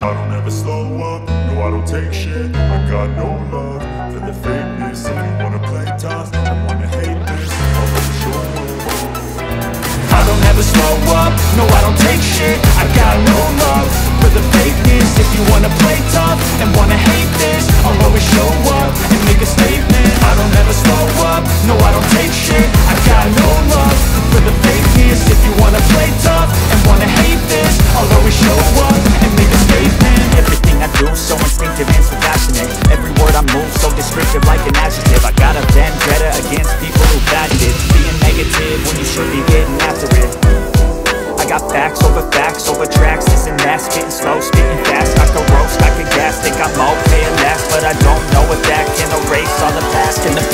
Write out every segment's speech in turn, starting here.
I don't ever slow up, no I don't take shit. I got no love for the fakeness. If you wanna play tough and wanna hate this. I'll make sure I don't ever slow up, no I don't take shit. I got no love for the fakeness. facts, this and that Spitting slow, spitting fast. I could roast, I could gas Think I'm okay at last But I don't know if that can erase all the past In the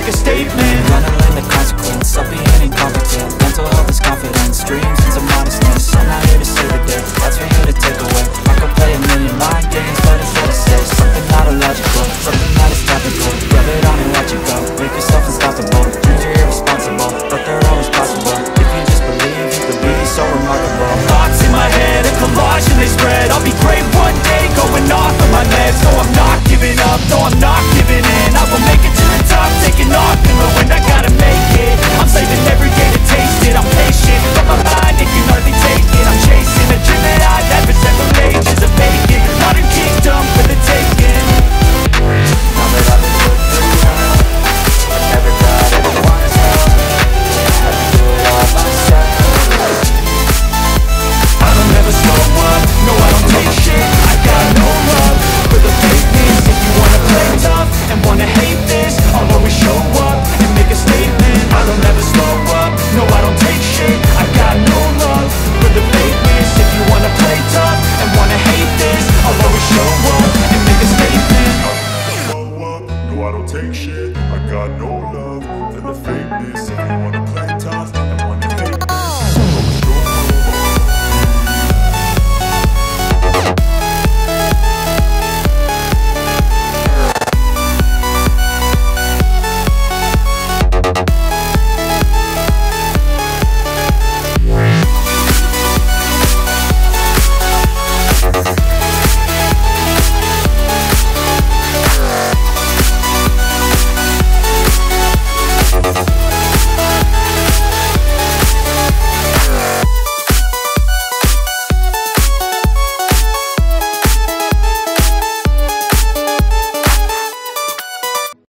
make a statement. Gonna learn the consequence of being incompetent. Mental health is confidence, dreams into modestness. I'm not here to save the day, that's for you to take away. I could play a million mind games, but it's fair to say Something not illogical, something not is topical Rub it on and let you go, make yourself unstoppable. Dreams are irresponsible, but they're always possible. If you just believe, you could be so remarkable. Thoughts in my head, a collage and they spread. I'll be great one day, going off of my meds. No, I'm not giving up, no, I'm not giving in. I will make it knock in the wind.